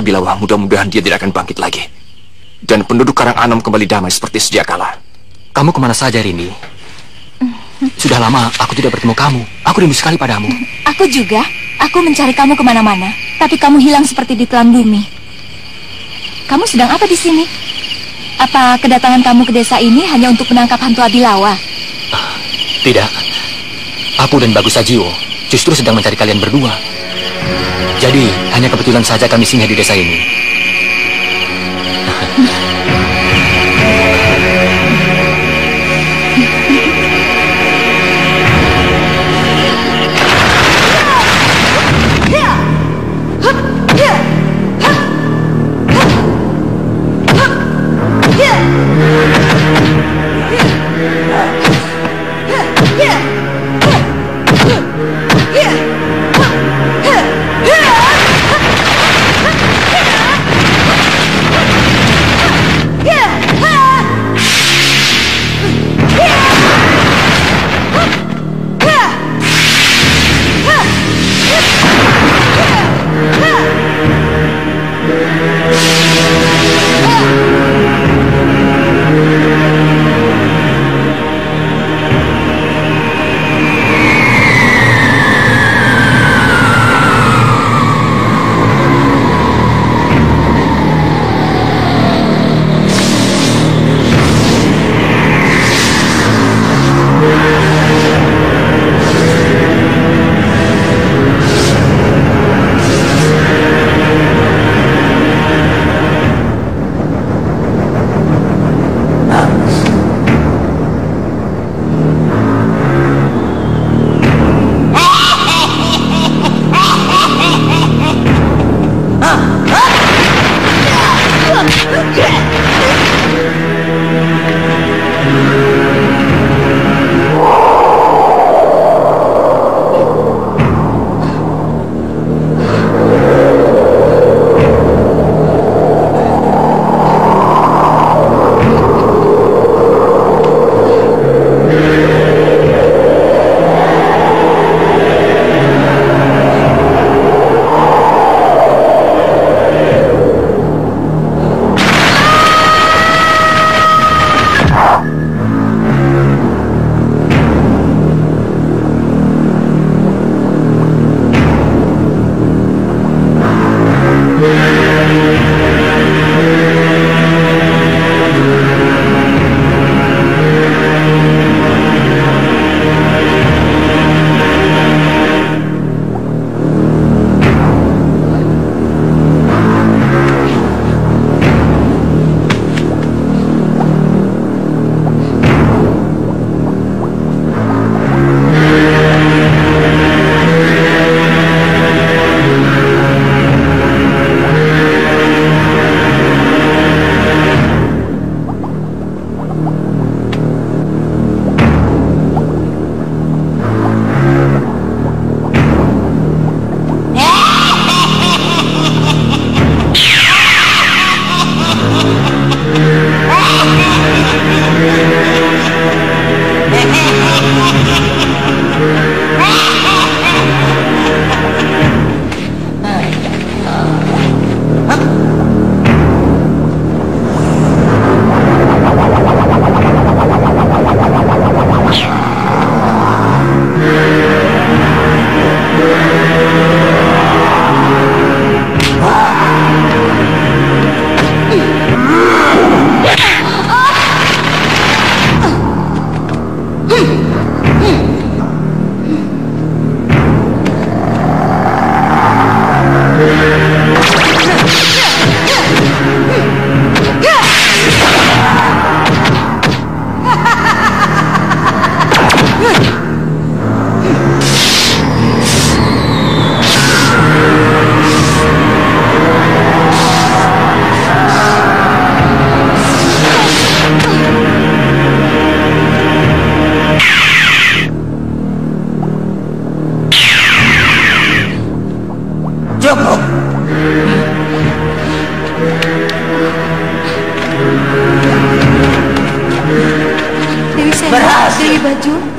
Abilawah, mudah-mudahan dia tidak akan bangkit lagi. Dan penduduk Karang Anom kembali damai seperti sejak kala. Kamu ke mana saja, Rini? Sudah lama aku tidak bertemu kamu. Aku rindu sekali padamu. Aku juga. Aku mencari kamu ke mana-mana. Tapi kamu hilang seperti di telan bumi. Kamu sedang apa di sini? Apa kedatangan kamu ke desa ini hanya untuk menangkap hantu Abilawa? Tidak. Aku dan Bagus Sajiwo justru sedang mencari kalian berdua. Jadi, hanya kebetulan saja kami singgah di desa ini.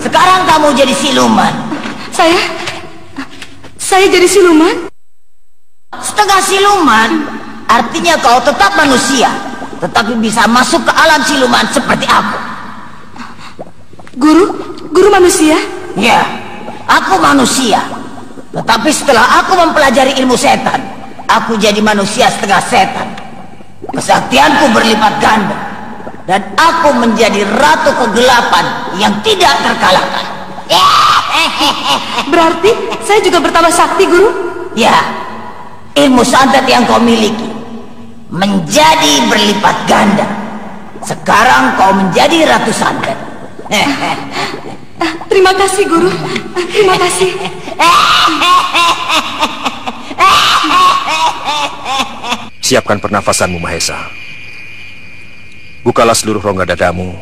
Sekarang kamu jadi siluman. Saya? Saya jadi siluman? Setengah siluman, artinya kau tetap manusia, tetapi bisa masuk ke alam siluman seperti aku. Guru? Guru manusia? Ya, aku manusia. Tetapi setelah aku mempelajari ilmu setan, aku jadi manusia setengah setan. Kesaktianku berlipat ganda. Dan aku menjadi ratu kegelapan yang tidak terkalahkan. Berarti saya juga bertambah sakti, Guru? Ya, ilmu santet yang kau miliki menjadi berlipat ganda. Sekarang kau menjadi ratu santet. Ah, terima kasih, Guru. Ah, terima kasih. Siapkan pernafasanmu, Mahesa. Bukalah seluruh rongga dadamu.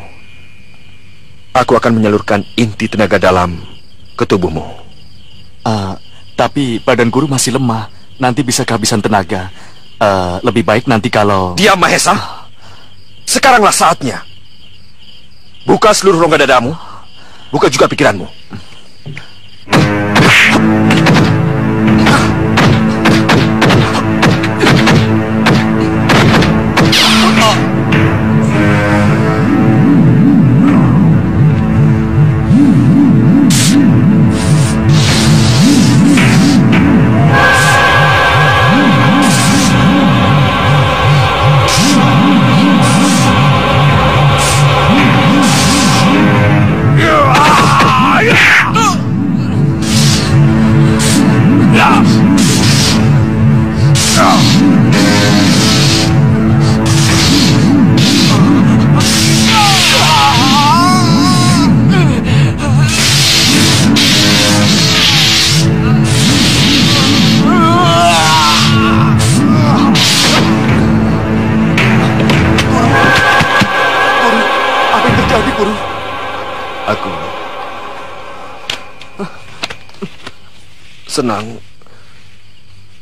Aku akan menyalurkan inti tenaga dalam ke tubuhmu. Uh, tapi badan guru masih lemah. Nanti bisa kehabisan tenaga. Uh, lebih baik nanti kalau... Diam, Mahesa. Sekaranglah saatnya. Buka seluruh rongga dadamu. Buka juga pikiranmu.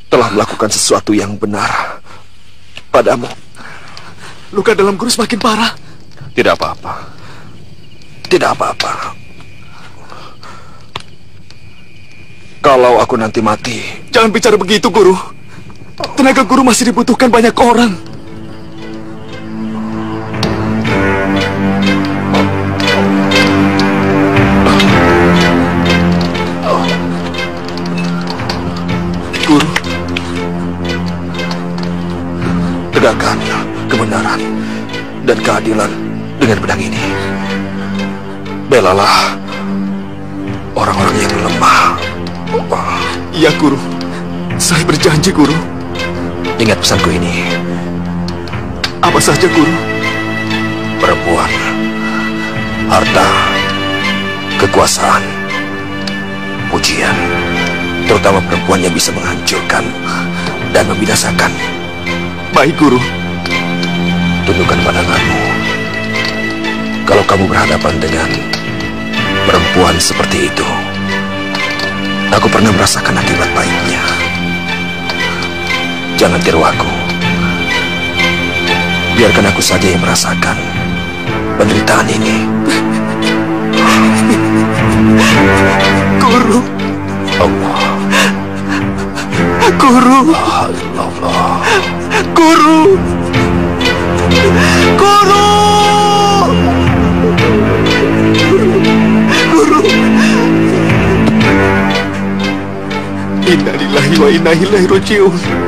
Telah melakukan sesuatu yang benar padamu. Luka dalam guru semakin parah. Tidak apa-apa. Tidak apa-apa. Kalau aku nanti mati... Jangan bicara begitu, Guru. Tenaga guru masih dibutuhkan banyak orang. Ingat pesanku ini. Apa saja, Guru? Perempuan, harta, kekuasaan, pujian, terutama perempuan yang bisa menghancurkan dan membinasakan Baik, Guru. Tundukkan pandanganmu. Kalau kamu berhadapan dengan perempuan seperti itu, aku pernah merasakan akibat baiknya. Jangan tiru aku. Biarkan aku saja yang merasakan penderitaan ini. Guru. Allah. Guru. Allah. Guru! Guru! Guru! Innalillahi wa inna ilaihi raji'un.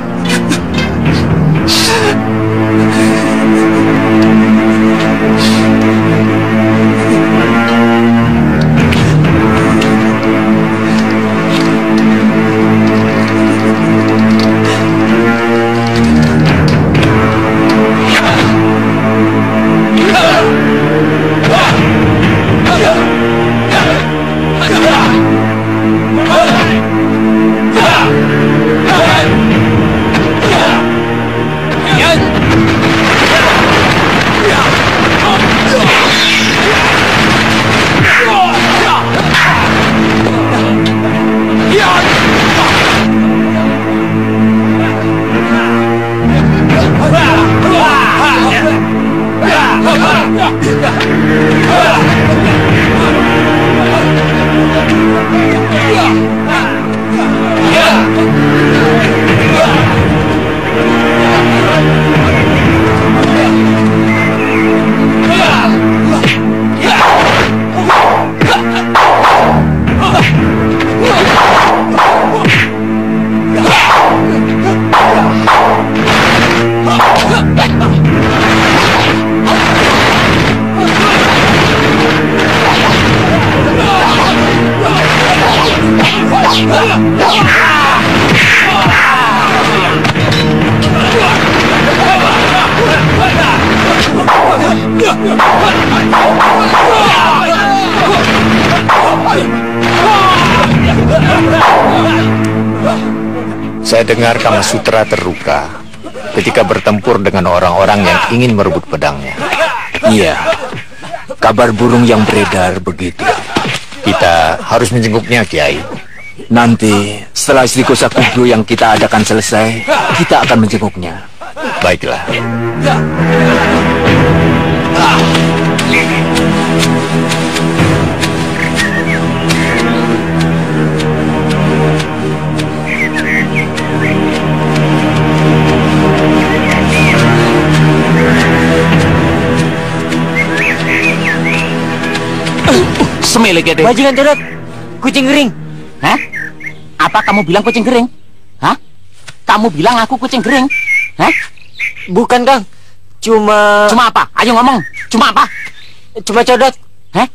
Saya dengar Kama Sutra terluka ketika bertempur dengan orang-orang yang ingin merebut pedangnya. Iya, kabar burung yang beredar begitu. Kita harus menjenguknya, Kiai. Nanti setelah istriku Sakubro yang kita adakan selesai, kita akan menjenguknya. Baiklah. Semilik ya, Bajingan Codot, kucing kering. Hah? Apa kamu bilang kucing kering? Hah? Kamu bilang aku kucing kering? Hah? Bukan Kang, cuma Cuma apa? Ayo ngomong. Cuma apa? cuma Codot. Hah?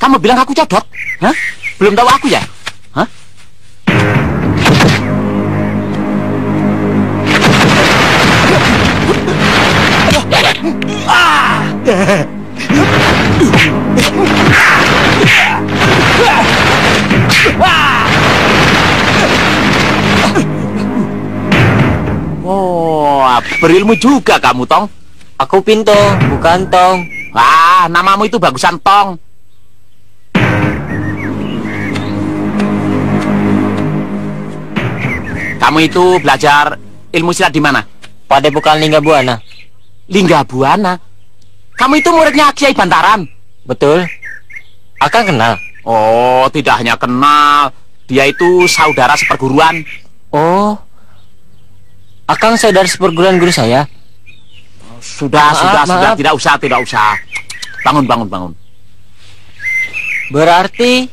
Kamu bilang aku codot? Hah? Belum tahu aku ya? Hah? Oh, berilmu juga kamu, Tong. Aku Pinto, bukan Tong. Wah, namamu itu bagusan Tong. Kamu itu belajar ilmu silat di mana? Padepokan Lingga Buana. Lingga Buana. Kamu itu muridnya Kiai Bantaran. Betul. Akan kenal. Oh, tidak hanya kenal. Dia itu saudara seperguruan. Oh. Akang saudara seperguruan guru saya. Sudah, Maaf, sudah, sudah. maaf. Tidak usah, tidak usah. Bangun, bangun, bangun. Berarti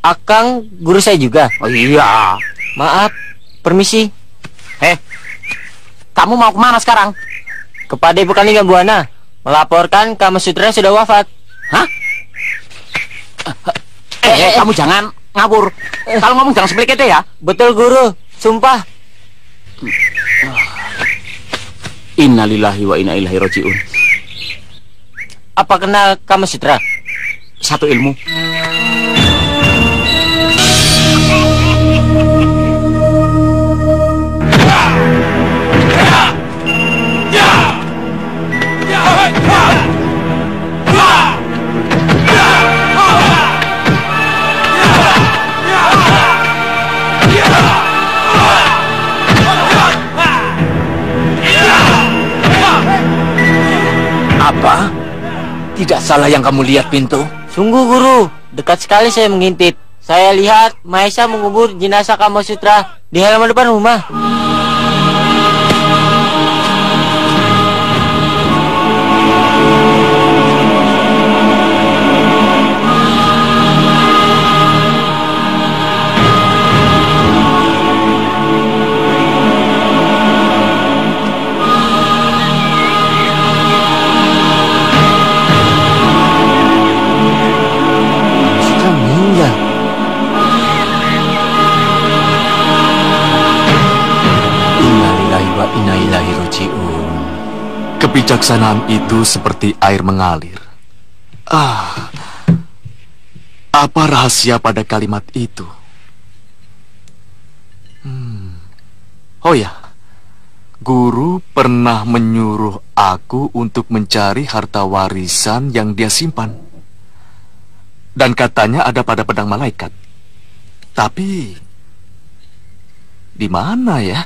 Akang guru saya juga. Oh iya. Maaf, permisi. Eh, kamu mau ke mana sekarang? Ke Padepokan Lingga Buana. Melaporkan Kama Sutra sudah wafat. Hah? Eh, eh, kamu jangan ngawur. Kalau ngomong jangan sepelekete ya. Betul guru, sumpah. Innalillahi wa inna ilaihi rajiun. Apa kenal Kama Sutra? Satu ilmu. Apa? Tidak salah yang kamu lihat, Pintu. Sungguh guru, dekat sekali saya mengintip. Saya lihat Maesa mengubur jenazah Kama Sutra di halaman depan rumah. Kebijaksanaan itu seperti air mengalir. Ah, apa rahasia pada kalimat itu? Hmm. Oh ya, guru pernah menyuruh aku untuk mencari harta warisan yang dia simpan. Dan katanya ada pada pedang malaikat. Tapi di mana ya?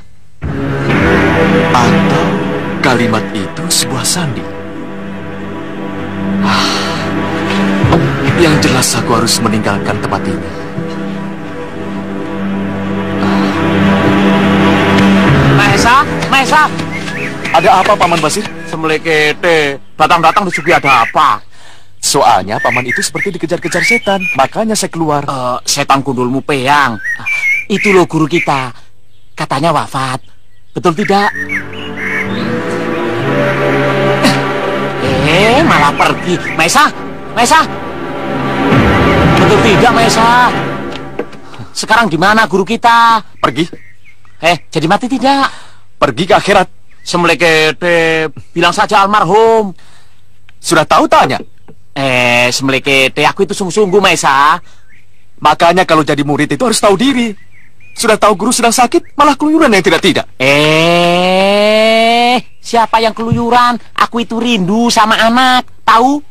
Atau kalimat itu sebuah sandi? Ah, yang jelas aku harus meninggalkan tempat ini. Maesa, Maesa. Ada apa, Paman Basir? Semlekete. Datang-datang disugi ada apa? Soalnya paman itu seperti dikejar-kejar setan, makanya saya keluar. Eh, setan kundulmu peyang. Itu loh guru kita. Katanya wafat. Betul tidak? Eh, malah pergi. Maesa, Maesa. Betul tidak, Maesa? Sekarang di mana guru kita? Pergi, Eh, jadi mati tidak? pergi ke akhirat. Semlekete, bilang saja almarhum. Sudah tahu tanya? Eh, semelekete, aku itu sungguh-sungguh, Maisa. Makanya kalau jadi murid itu harus tahu diri. Sudah tahu guru sedang sakit, malah keluyuran yang tidak-tidak. Eh, siapa yang keluyuran? Aku itu rindu sama anak, tahu?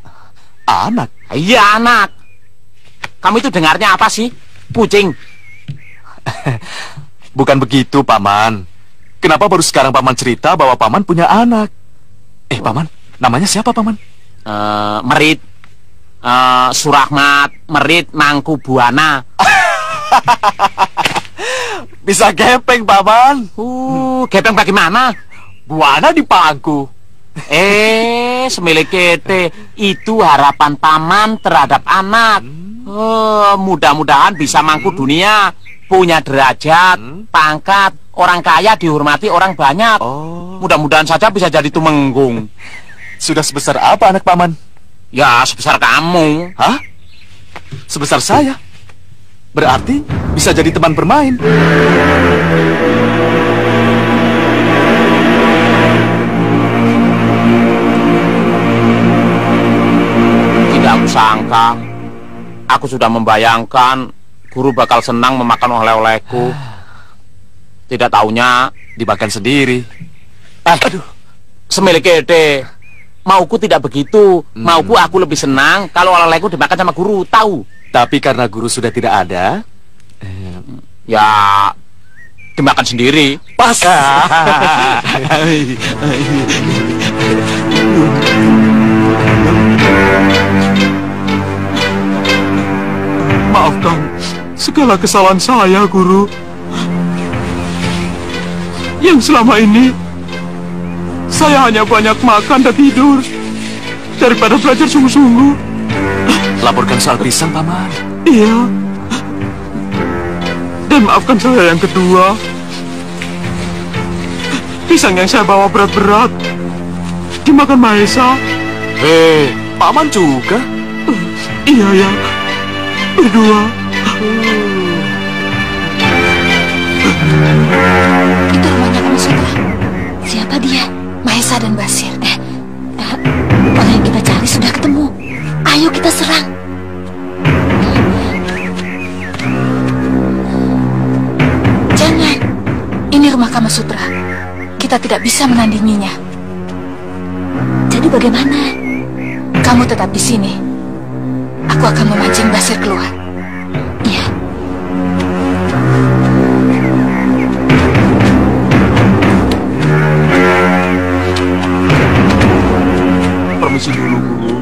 Anak? Iya, anak. Kamu itu dengarnya apa sih? Kucing. Bukan begitu, Paman. Kenapa baru sekarang Paman cerita bahwa Paman punya anak? Eh, Paman, namanya siapa, Paman? Eh, Merit. Eh, Surahmat, Merit, Mangku, Buana. Bisa gepeng, Paman. Uh, gepeng bagaimana? Buana di pangku. Eh, semilekete, itu harapan paman terhadap anak. Oh, mudah-mudahan bisa mangku dunia, punya derajat, pangkat, orang kaya dihormati orang banyak. Oh. Mudah-mudahan saja bisa jadi tumenggung. Sudah sebesar apa anak Paman? Ya, sebesar kamu. Hah? Sebesar saya? Berarti bisa jadi teman bermain. Sangka. Aku sudah membayangkan guru bakal senang memakan oleh-olehku. Tidak taunya Dimakan sendiri. Eh, aduh. Semilekete. Mauku tidak begitu. Mauku aku lebih senang kalau oleh-olehku dimakan sama guru, tahu? Tapi karena guru sudah tidak ada, Ya, dimakan sendiri. pas. Maafkan segala kesalahan saya, Guru. Yang selama ini saya hanya banyak makan dan tidur daripada belajar sungguh-sungguh. Laporkan soal pisang, Paman. Iya. Dan maafkan saya yang kedua. Pisang yang saya bawa berat-berat dimakan Mahesa. Hei, Paman juga? Iya ya. Berdua. Itu rumahnya kamu Sutra. Siapa dia? Mahesa dan Basir. Eh, eh, orang yang kita cari sudah ketemu. Ayo kita serang. Jangan. Ini rumah Kama Sutra. Kita tidak bisa menandinginya. Jadi bagaimana? Kamu tetap di sini. Aku akan memancing Basir keluar. Iya. Permisi dulu, guru.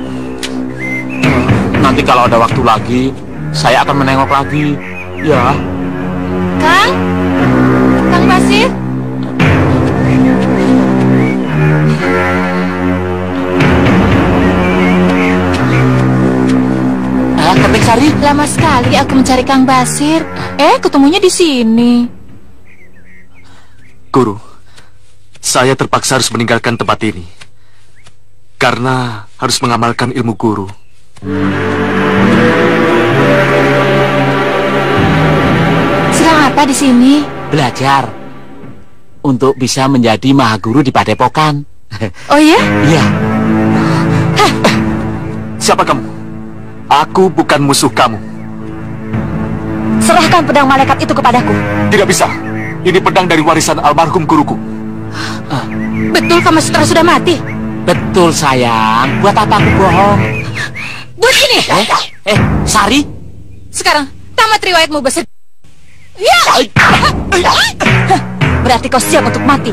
Nanti kalau ada waktu lagi, saya akan menengok lagi. Ya. Kang? Kang Basir? Sari. Lama sekali aku mencari Kang Basir. Eh, ketemunya di sini. Guru, saya terpaksa harus meninggalkan tempat ini. Karena harus mengamalkan ilmu guru. Sedang apa di sini? Belajar. Untuk bisa menjadi mahaguru di Padepokan. Oh iya? Iya. Siapa kamu? Aku bukan musuh kamu. Serahkan pedang malaikat itu kepadaku. Tidak bisa. Ini pedang dari warisan almarhum guruku. Betul Kama Sutra sudah mati? Betul, sayang. Buat apa aku bohong? Buat ini. Eh, eh, Sari? Sekarang tamat riwayatmu Basir. Ya. Berarti kau siap untuk mati.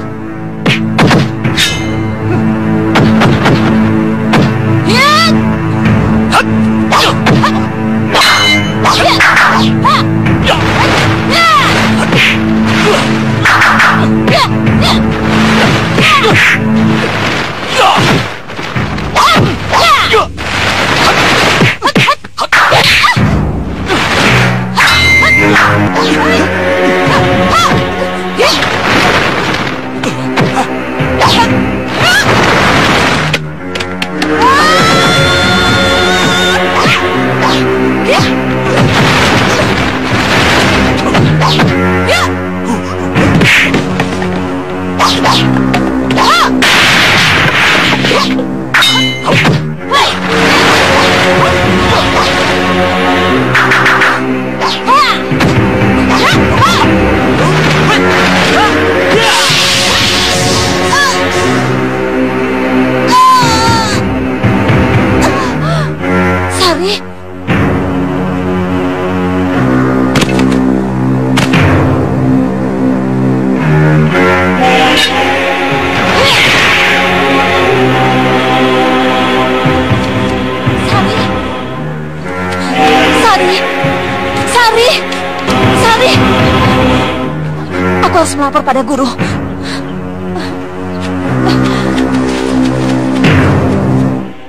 Melapor pada guru.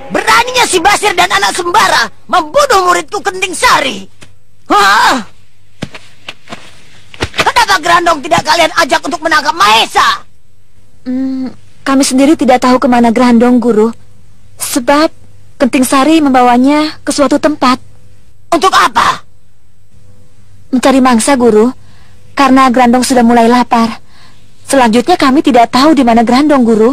Beraninya si Basir dan anak Sembara membunuh muridku Kenting Sari. Hah? Kenapa Grandong tidak kalian ajak untuk menangkap Mahesa? Hmm, kami sendiri tidak tahu ke mana Grandong, Guru. Sebab Kenting Sari membawanya ke suatu tempat. Untuk apa? Mencari mangsa, Guru. Karena Grandong sudah mulai lapar. Selanjutnya kami tidak tahu di mana Grandong, Guru.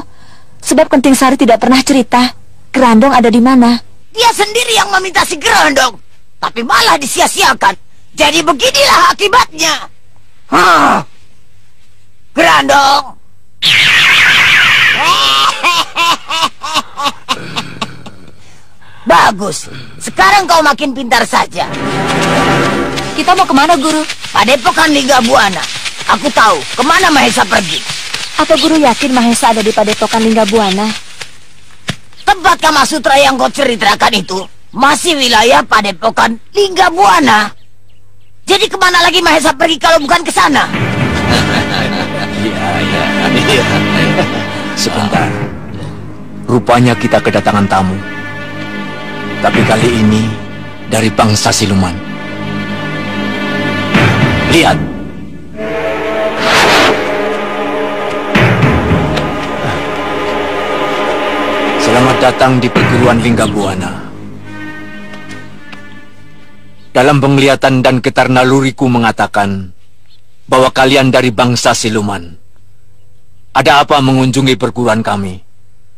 Sebab Kenting Sari tidak pernah cerita Grandong ada di mana. Dia sendiri yang meminta si Grandong. Tapi malah disia-siakan. Jadi beginilah akibatnya. Hah? Grandong. Bagus. Sekarang kau makin pintar saja. Kita mau ke mana, Guru? Padepokan Liga Buana. Aku tahu ke mana Mahesa pergi. Apa Guru yakin Mahesa ada di Padepokan Lingga Buana? Tempat Kama Sutra yang kau ceritakan itu masih wilayah Padepokan Lingga Buana. Jadi ke mana lagi Mahesa pergi kalau bukan ke sana? Iya, iya, iya. Sebentar. Rupanya kita kedatangan tamu. Tapi kali ini dari bangsa siluman. Lihat. Selamat datang di perguruan Lingga Buana. Dalam penglihatan dan getar naluriku mengatakan bahwa kalian dari bangsa siluman. Ada apa mengunjungi perguruan kami?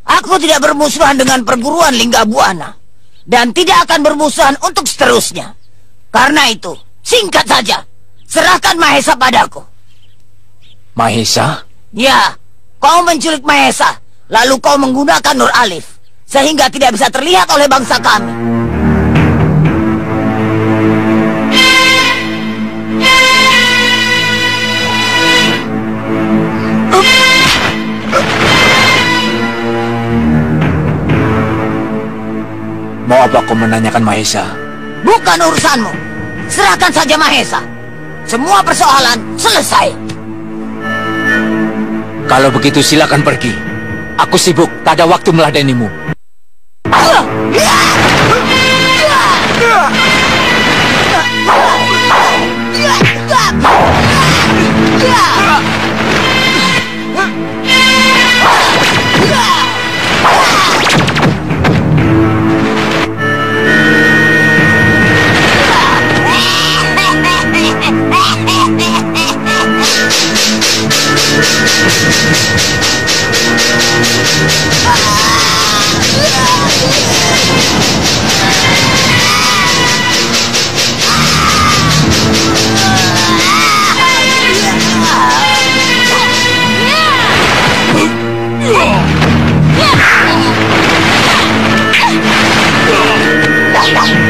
Aku tidak bermusuhan dengan perguruan Lingga Buana. Dan tidak akan bermusuhan untuk seterusnya. Karena itu, singkat saja. Serahkan Mahesa padaku. Mahesa? Ya, kau menculik Mahesa. Lalu kau menggunakan Nur Alif. Sehingga tidak bisa terlihat oleh bangsa kami. Mau apa kau menanyakan Mahesa? Bukan urusanmu. Serahkan saja Mahesa. Semua persoalan selesai. Kalau begitu silakan pergi. Aku sibuk, tak ada waktu meladenimu. Yeah!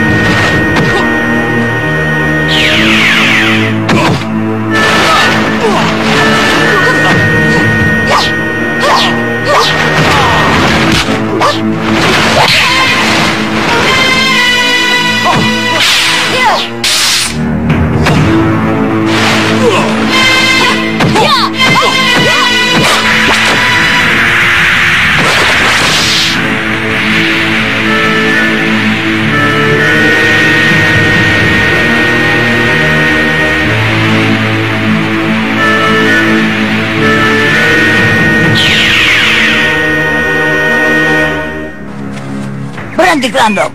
Berhenti Grandong.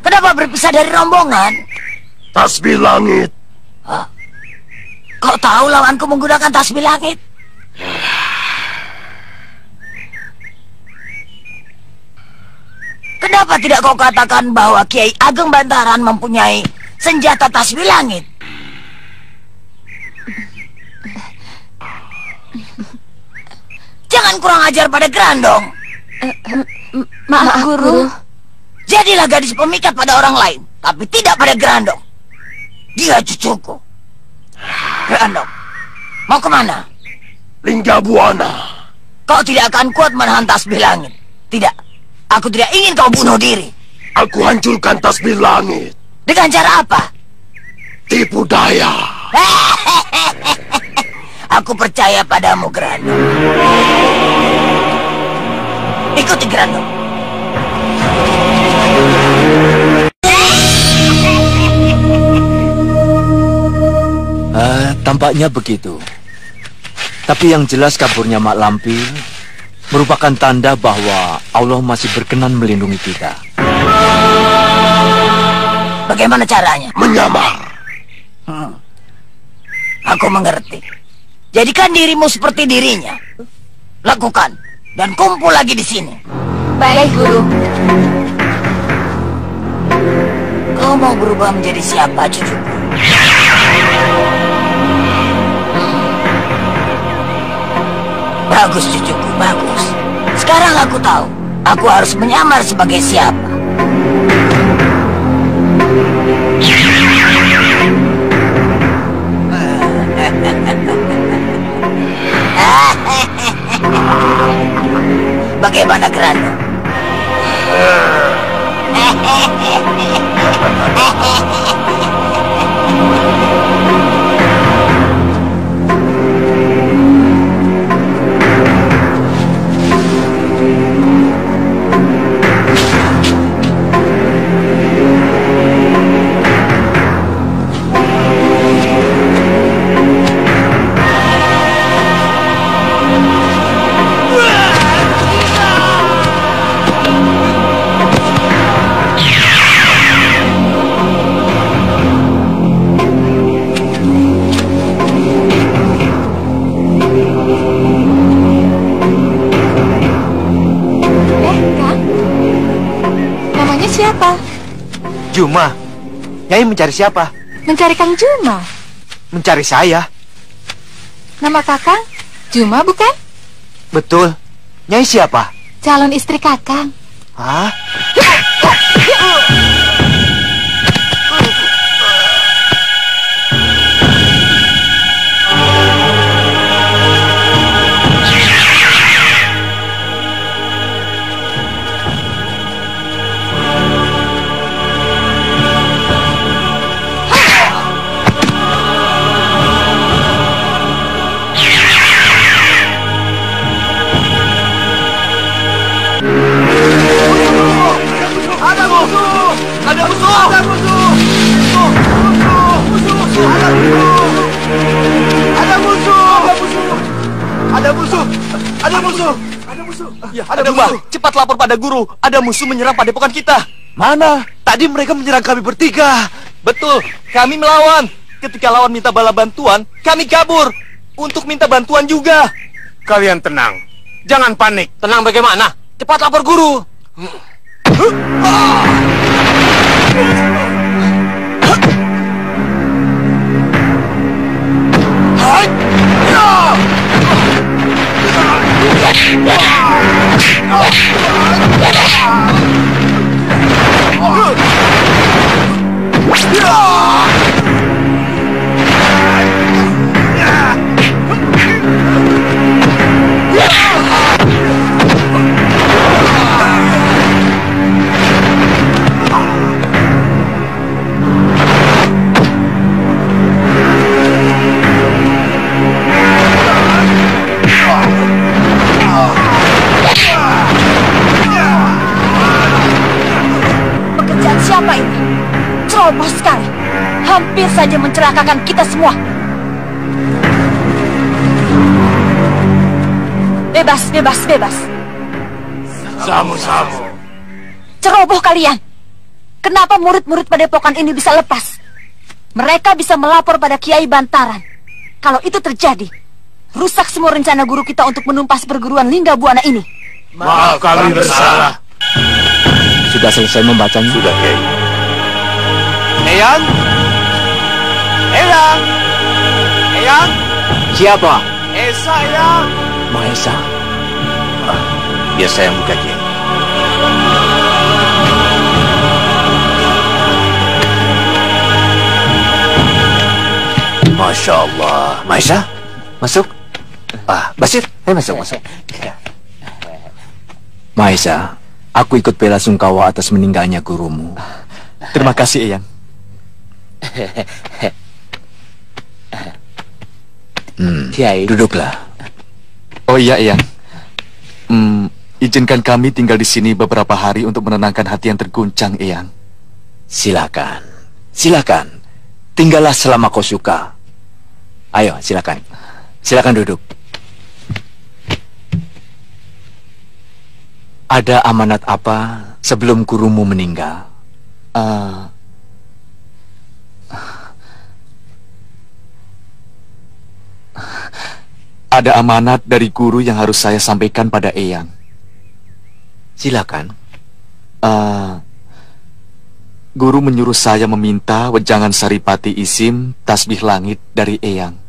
Kenapa berpisah dari rombongan? Tasbih langit. Kau tahu lawanku menggunakan tasbih langit? Kenapa tidak kau katakan bahwa Kiai Ageng Bantaran mempunyai senjata tasbih langit? Jangan kurang ajar pada Grandong. Maaf, Guru. Jadilah gadis pemikat pada orang lain, tapi tidak pada Grandong. Dia cucuku. Grandong, mau ke mana? Lingga Buana. Kau tidak akan kuat menahan tasbih langit. Tidak, aku tidak ingin kau bunuh diri. Aku hancurkan tasbih langit. Dengan cara apa? Tipu daya. Aku percaya padamu, Grandong. Ikuti Grandong. Tampaknya begitu. Tapi yang jelas kaburnya Mak Lampir merupakan tanda bahwa Allah masih berkenan melindungi kita. Bagaimana caranya? Menyamar. Hmm. Aku mengerti. Jadikan dirimu seperti dirinya. Lakukan dan kumpul lagi di sini. Baik, Guru. Kau mau berubah menjadi siapa, cucuku? Bagus, cucuku, bagus. Sekarang aku tahu. Aku harus menyamar sebagai siapa. Bagaimana Grano? Eh, Juma, Nyai mencari siapa? Mencari Kang Juma. Mencari saya. Nama Kakang? Juma bukan? Betul. Nyai siapa? Calon istri Kakang. Hah? Musuh. Cepat lapor pada guru. Ada musuh menyerang padepokan kita. Mana? Tadi mereka menyerang kami bertiga. Betul. Kami melawan. Ketika lawan minta bala bantuan, kami kabur untuk minta bantuan juga. Kalian tenang. Jangan panik. Tenang bagaimana? Cepat lapor guru. Pekerjaan siapa ini? Ceroboh sekali. Hampir saja mencelakakan kita semua. Bebas, bebas, bebas. Samu-samu. Ceroboh kalian. Kenapa murid-murid padepokan ini bisa lepas? Mereka bisa melapor pada Kiai Bantaran. Kalau itu terjadi, rusak semua rencana guru kita untuk menumpas perguruan Lingga Buana ini. Maaf kami bersalah. Sudah selesai membacanya? Sudah, Kiai. Eyang? Eyang? Eyang? Siapa? Esa, ya. Eyang. Mahesa? Ah, biar saya buka, dia. Masya Allah. Mahesa, masuk. Ah, Basir, hei, masuk, masuk. Mahesa, aku ikut bela sungkawa atas meninggalnya gurumu. Terima kasih, Eyang. Hmm, Kiai. duduklah. Oh iya, Eyang. Hmm, izinkan kami tinggal di sini beberapa hari untuk menenangkan hati yang terguncang, Eyang. Silakan, silakan. Tinggallah selama kau suka. Ayo, silakan. Silakan duduk. Ada amanat apa sebelum gurumu meninggal? Ah, ada amanat dari guru yang harus saya sampaikan pada Eyang. Silakan. Ah, guru menyuruh saya meminta wejangan Saripati Isim tasbih langit dari Eyang.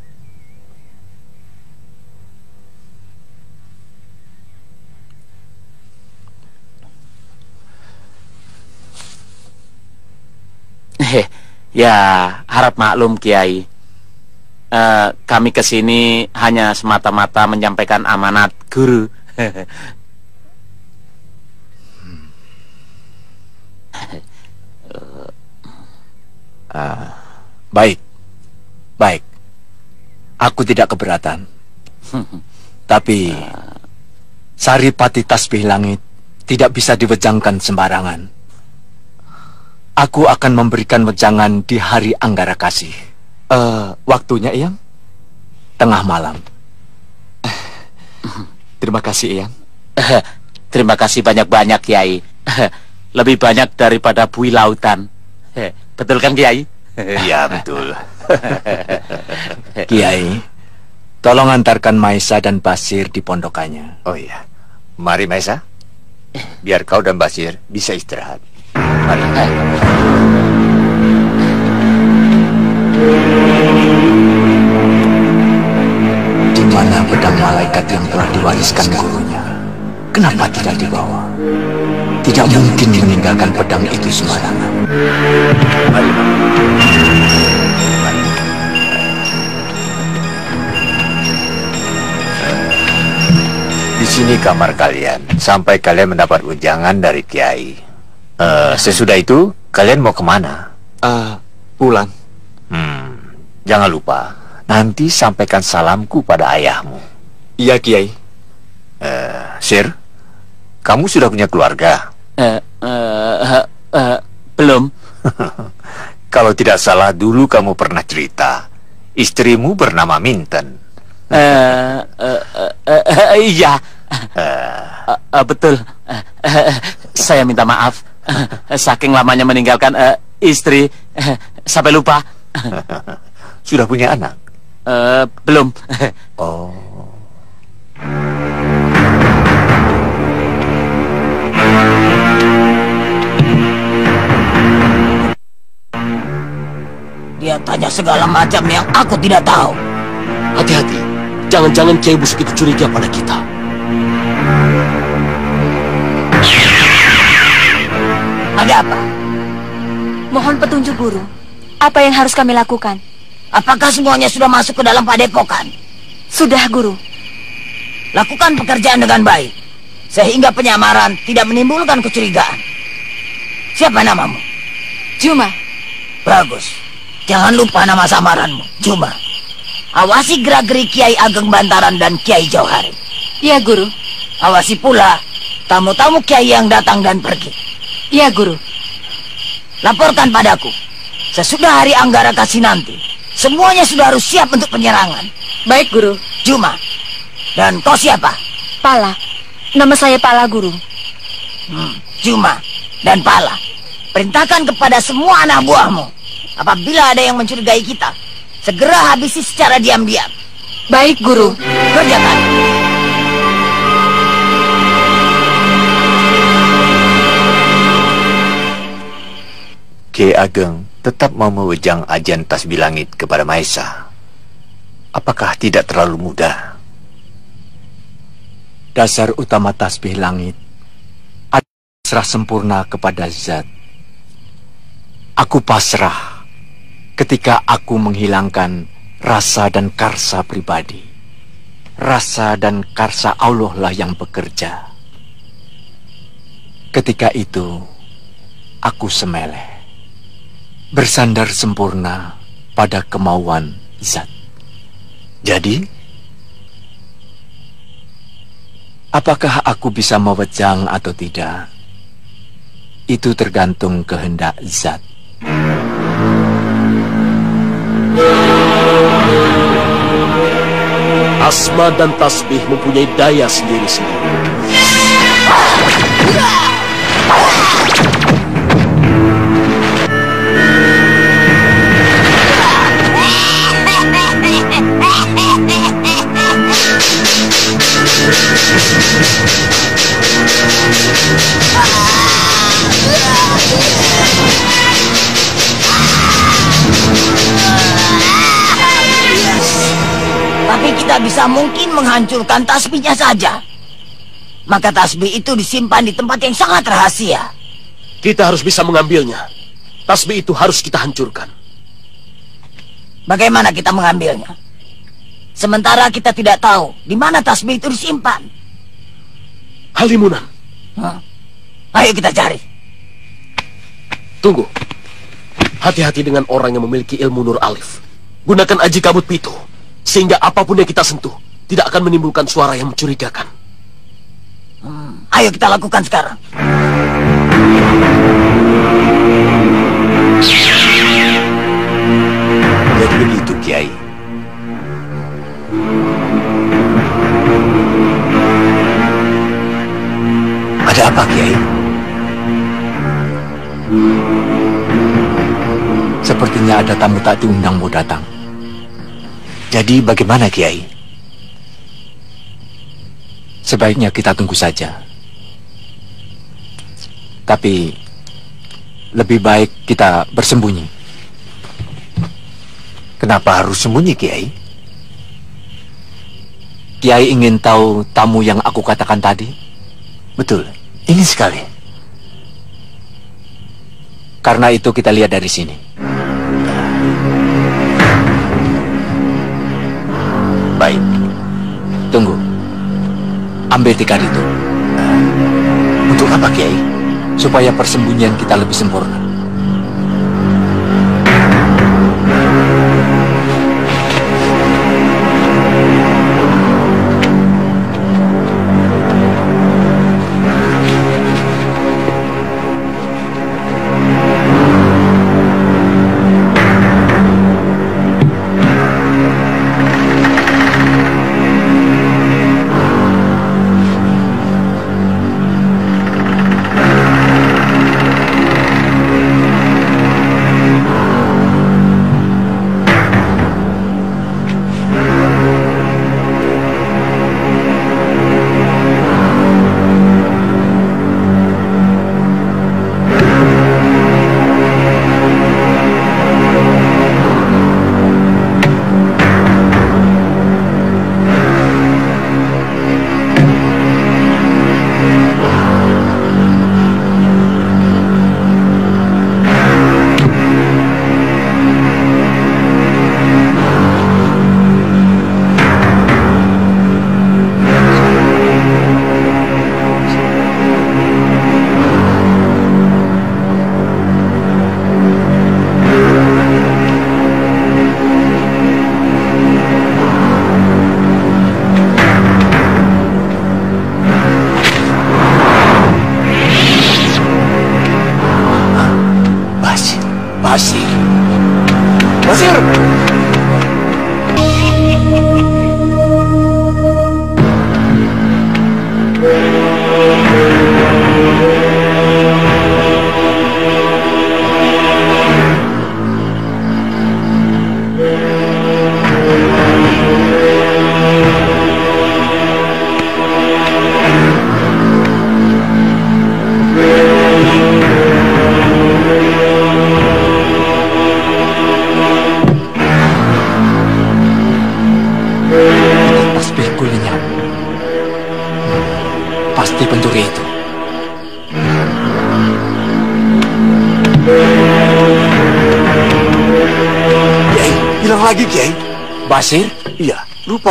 Heh, ya harap maklum Kiai. Eh, kami ke sini hanya semata-mata menyampaikan amanat guru. Baik, baik. Aku tidak keberatan. Tapi Saripati Tasbih Langit tidak bisa diwejangkan sembarangan. Aku akan memberikan wejangan di hari Anggara Kasih, Eh, waktunya, Eyang? tengah malam. Terima kasih, Eyang. Terima kasih banyak-banyak Kiai. Lebih banyak daripada bui lautan. Betul kan Kiai? Iya, betul. Kiai, tolong antarkan Maisa dan Basir di pondokannya. Oh iya. Mari Maisa. Biar kau dan Basir bisa istirahat. Mari. Di mana pedang malaikat yang telah diwariskan gurunya? Kenapa tidak dibawa? Tidak mungkin meninggalkan pedang itu sembarangan. Mari. Di sini kamar kalian sampai kalian mendapat ujangan dari Kiai. Eh, sesudah itu kalian mau ke mana? Ah, pulang. Hmm, jangan lupa nanti sampaikan salamku pada ayahmu. Iya, Kiai. Eh, Sir, kamu sudah punya keluarga? Eh, eh, eh, belum. Kalau tidak salah dulu kamu pernah cerita istrimu bernama Minten. Eh, eh, eh, eh, iya. Eh, eh, betul. Eh, eh, saya minta maaf. Eh, Saking lamanya meninggalkan eh, istri, eh, sampai lupa. Sudah punya anak? Eh, belum. Oh. Dia tanya segala macam yang aku tidak tahu. Hati-hati, jangan-jangan Kiai Busuk itu curiga pada kita. Ada apa? Mohon petunjuk guru. Apa yang harus kami lakukan? Apakah semuanya sudah masuk ke dalam padepokan? Sudah guru. Lakukan pekerjaan dengan baik. Sehingga penyamaran tidak menimbulkan kecurigaan. Siapa namamu? Juma. Bagus. Jangan lupa nama samaranmu, Juma. Awasi gerak-gerik Kiai Ageng Bantaran dan Kiai Jauhari. Ya guru. Awasi pula tamu-tamu Kiai yang datang dan pergi. Ya guru. Laporkan padaku. Sesudah hari Anggara Kasih nanti, semuanya sudah harus siap untuk penyerangan. Baik guru. Juma. Dan kau siapa? Pala. Nama saya Pala guru. Hmm, Juma dan Pala. Perintahkan kepada semua anak buahmu. Apabila ada yang mencurigai kita, segera habisi secara diam-diam. Baik guru. Kerjakan. Kiai Ageng tetap mau mewejang ajan tasbih langit kepada Maesa. Apakah tidak terlalu mudah? Dasar utama tasbih langit adalah serah sempurna kepada zat. Aku pasrah ketika aku menghilangkan rasa dan karsa pribadi. Rasa dan karsa Allah lah yang bekerja. Ketika itu, aku semeleh. Bersandar sempurna pada kemauan zat. Jadi, apakah aku bisa mewejang atau tidak? Itu tergantung kehendak zat. Asma dan tasbih mempunyai daya sendiri-sendiri. Tapi kita bisa mungkin menghancurkan tasbihnya saja. Maka tasbih itu disimpan di tempat yang sangat rahasia. Kita harus bisa mengambilnya. Tasbih itu harus kita hancurkan. Bagaimana kita mengambilnya? Sementara kita tidak tahu di mana tasbih itu disimpan. Halimunan. Hah? Ayo kita cari. Tunggu. Hati-hati dengan orang yang memiliki ilmu Nur Alif. Gunakan aji kabut pitu. Sehingga apa pun yang kita sentuh, tidak akan menimbulkan suara yang mencurigakan. Hmm, ayo kita lakukan sekarang. jadi begitu Kiai. Ada apa Kiai? Sepertinya ada tamu tak diundang mau datang. Jadi bagaimana Kiai? Sebaiknya kita tunggu saja. Tapi lebih baik kita bersembunyi. Kenapa harus sembunyi Kiai? Kiai ingin tahu tamu yang aku katakan tadi? Betul, ingin sekali. Karena itu kita lihat dari sini. Baik. Tunggu. Ambil tikar itu. Untuk apa Kiai? Supaya persembunyian kita lebih sempurna.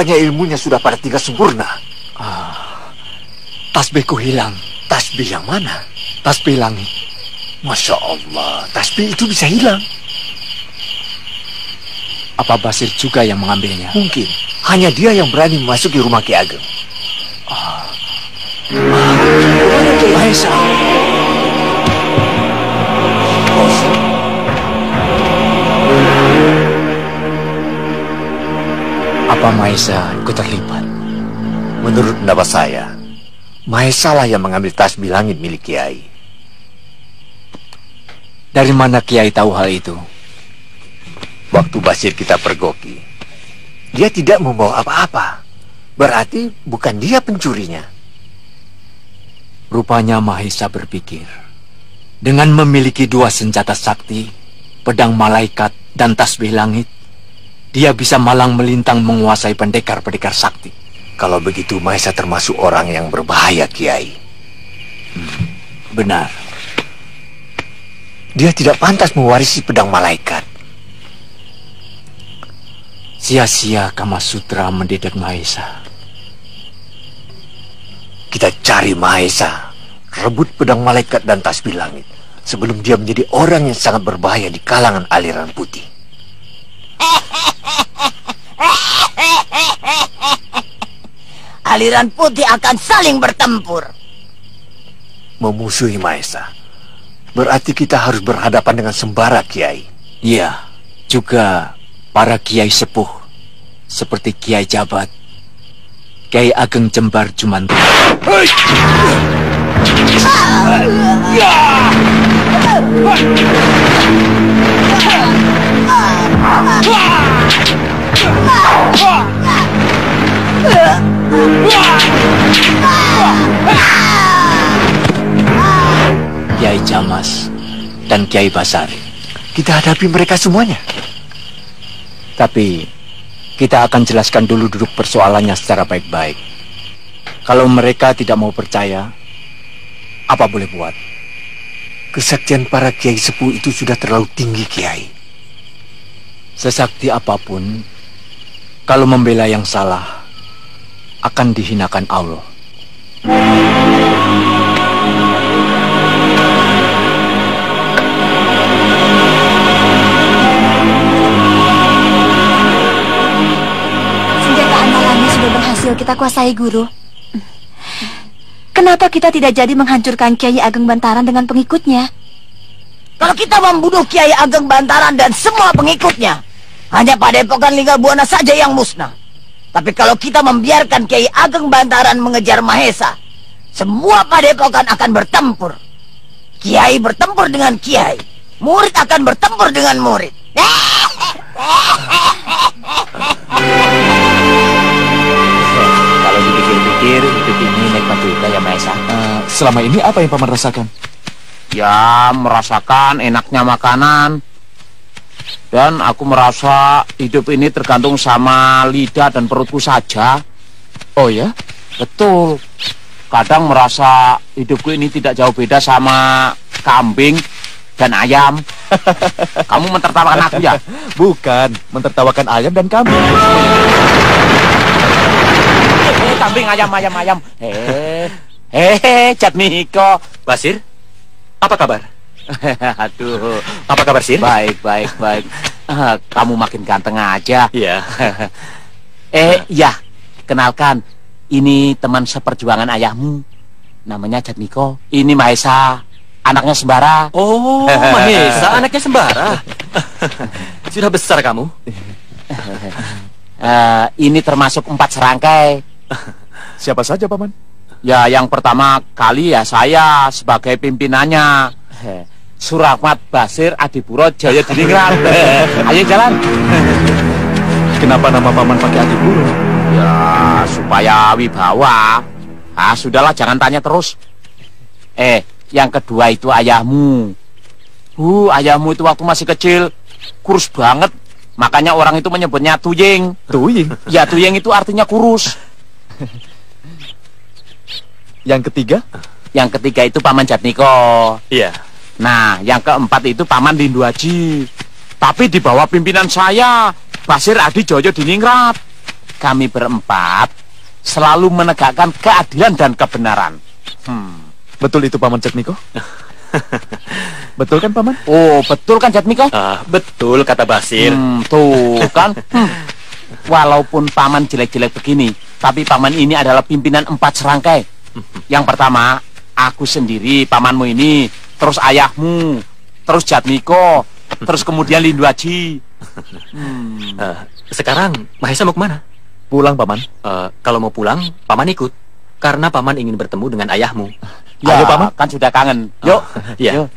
Rupanya ilmunya sudah pada tingkat sempurna. Tasbihku hilang. Tasbih yang mana? Tasbih langit. Masya Allah, tasbih itu bisa hilang. Apa Basir juga yang mengambilnya? Mungkin. Hanya dia yang berani memasuki rumah Ki Ageng. Mahesa. Apa Mahesa ikut terlibat? Menurut pendapat saya, Mahesa lah yang mengambil tasbih langit milik Kiai. Dari mana Kiai tahu hal itu? Waktu Basir kita pergoki, dia tidak membawa apa-apa. Berarti bukan dia pencurinya. Rupanya Mahesa berpikir, dengan memiliki dua senjata sakti, pedang malaikat dan tasbih langit, dia bisa malang melintang menguasai pendekar-pendekar sakti. Kalau begitu Mahesa termasuk orang yang berbahaya, Kiai. Benar. Dia tidak pantas mewarisi pedang malaikat. Sia-sia Kama Sutra mendidik Mahesa. Kita cari Mahesa, rebut pedang malaikat dan tasbih langit sebelum dia menjadi orang yang sangat berbahaya di kalangan aliran putih. Aliran putih akan saling bertempur. Memusuhi Mahesa. Berarti kita harus berhadapan dengan sembara, Kiai. Iya, juga para kiai sepuh seperti Kiai Jabat, Kiai Ageng Jembar Jumanti. Kiai Jamas dan Kiai Basari. Kita hadapi mereka semuanya. Tapi kita akan jelaskan dulu duduk persoalannya secara baik-baik. Kalau mereka tidak mau percaya, apa boleh buat? Kesaktian para kiai sepuh itu sudah terlalu tinggi, Kiai. Sesakti apa pun, kalau membela yang salah, akan dihinakan Allah. Senjata andalannya sudah berhasil kita kuasai, Guru. Kenapa kita tidak jadi menghancurkan Kiai Ageng Bantaran dengan pengikutnya? Kalau kita membunuh Kiai Ageng Bantaran dan semua pengikutnya, hanya Padepokan Lingga Buana saja yang musnah. Tapi kalau kita membiarkan Kiai Ageng Bantaran mengejar Mahesa, semua Padepokan akan bertempur. Kiai bertempur dengan Kiai, murid akan bertempur dengan murid. Kalau dipikir-pikir, hidup ini nikmat juga ya Maesa. Eh, selama ini apa yang paman rasakan? Ya, merasakan enaknya makanan. Dan aku merasa hidup ini tergantung sama lidah dan perutku saja. Oh ya? Betul. Kadang merasa hidupku ini tidak jauh beda sama kambing dan ayam. Kamu mentertawakan aku ya? Bukan, mentertawakan ayam dan kambing. Eh, kambing, ayam, ayam, ayam. Eh, eh, Jatmiko. Basir, apa kabar? Aduh, Apa kabar, Sir? baik, baik, baik. Ah, Kamu makin ganteng aja. Iya. Eh, ya, kenalkan. Ini teman seperjuangan ayahmu. Namanya Jatmiko. Ini Mahesa, anaknya Sembara. Oh, Mahesa, anaknya Sembara. Sudah besar kamu. Eh, ini termasuk empat serangkai. Siapa saja, paman? Ya, yang pertama kali ya saya sebagai pimpinannya. Surahmat Basir Adipuro Jaya Diningrat. Ayo jalan. Kenapa nama paman pakai Adi Puro? Ya, supaya wibawa. Ah, sudahlah, jangan tanya terus. Eh, yang kedua itu ayahmu. Uh, ayahmu itu waktu masih kecil kurus banget. Makanya orang itu menyebutnya tuying. Tuying. Ya, tuying itu artinya kurus. Yang ketiga? Yang ketiga itu Paman Jatniko. Iya. Nah, yang keempat itu Paman Lindu Haji. Tapi di bawah pimpinan saya, Basir Adi Joyo Diningrat. Kami berempat selalu menegakkan keadilan dan kebenaran. Hmm. Betul itu Paman Jatmiko? betul kan Paman? Oh, betul kan Jatmiko? Ah, betul kata Basir. Hmm, tuh kan. Hmm. Walaupun paman jelek-jelek begini, tapi paman ini adalah pimpinan empat serangkai. Yang pertama, aku sendiri, pamanmu ini, terus ayahmu, terus Jatmiko, terus kemudian Lindu Aji. Hmm. Uh, sekarang Mahesa mau ke mana? Pulang, Paman. Uh, kalau mau pulang, Paman ikut. Karena Paman ingin bertemu dengan ayahmu. Ya, Ayo, Paman. Kan sudah kangen. Yuk. Iya. Yuk.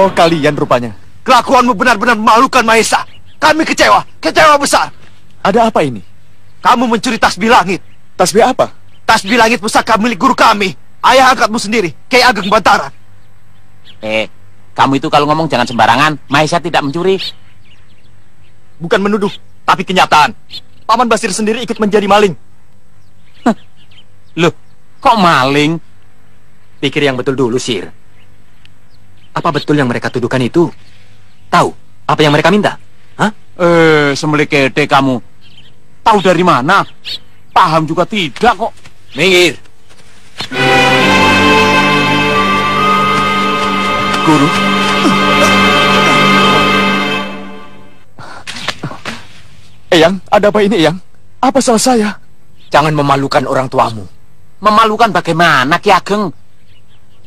Oh, kalian rupanya. Kelakuanmu benar-benar memalukan, Mahesa. Kami kecewa, kecewa besar. Ada apa ini? Kamu mencuri tasbih langit. Tasbih apa? Tasbih langit pusaka milik guru kami. Ayah angkatmu sendiri, Kiai Ageng Bantara. Eh, kamu itu kalau ngomong jangan sembarangan. Mahesa tidak mencuri. Bukan menuduh, tapi kenyataan. Paman Basir sendiri ikut menjadi maling. Loh, kok maling? Pikir yang betul dulu, Sir. Apa betul yang mereka tuduhkan itu? Tahu apa yang mereka minta? Hah? Eh, sembelih kede kamu. Tahu dari mana? Paham juga tidak kok. Minggir. Guru. Eyang, ada apa ini, Eyang? Apa salah saya? Jangan memalukan orang tuamu. Memalukan bagaimana, Ki Ageng?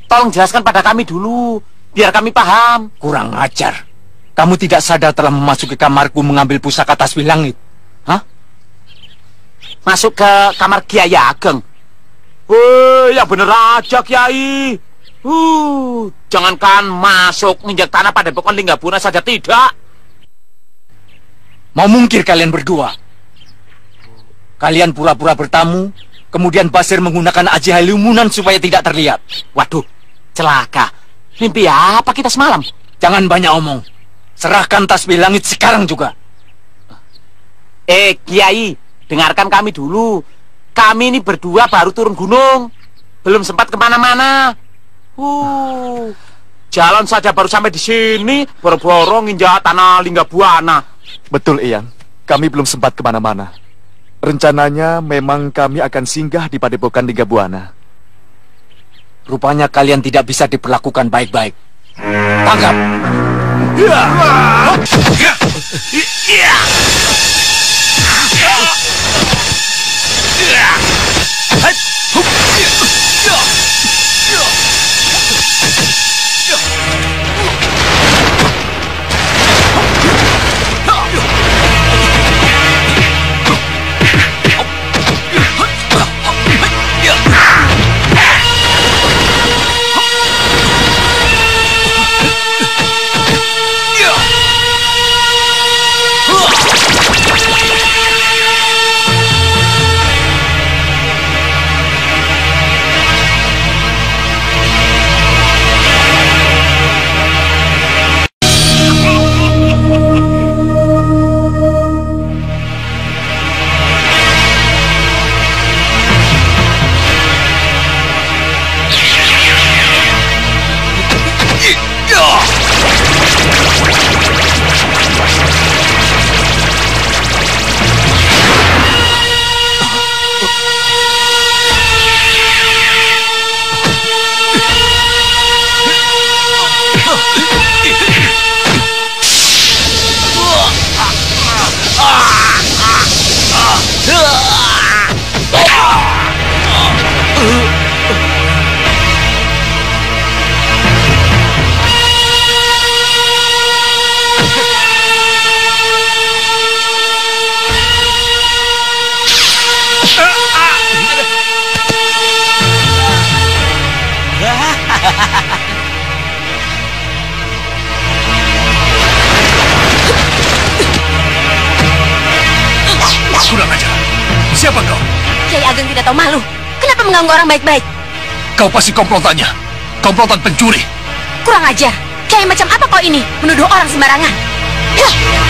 Tolong jelaskan pada kami dulu biar kami paham. Kurang ajar. Kamu tidak sadar telah memasuki kamarku mengambil pusaka tasbih langit. Hah? Masuk ke kamar Kiai Ageng. Woi, ya bener aja Kiai. Uh, jangankan masuk nginjak tanah pada pokok Linggabuna saja tidak. Mau mungkir kalian berdua. Kalian pura-pura bertamu, kemudian Basir menggunakan aji halumunan supaya tidak terlihat. Waduh, celaka. Mimpi apa kita semalam? Jangan banyak omong. Serahkan tasbih langit sekarang juga. Eh, Kiai, dengarkan kami dulu. Kami ini berdua baru turun gunung. Belum sempat ke mana-mana. Uh, jalan saja baru sampai di sini, boro-boro nginjak tanah lingga buana. Betul, Iyang. Kami belum sempat ke mana-mana. Rencananya memang kami akan singgah di Padepokan Lingga Buana. Rupanya kalian tidak bisa diperlakukan baik-baik. Tangkap! Kurang nggak tahu malu. Kenapa mengganggu orang baik-baik? Kau pasti komplotannya. Komplotan pencuri. Kurang ajar Kayak macam apa kau ini? Menuduh orang sembarangan. Hup!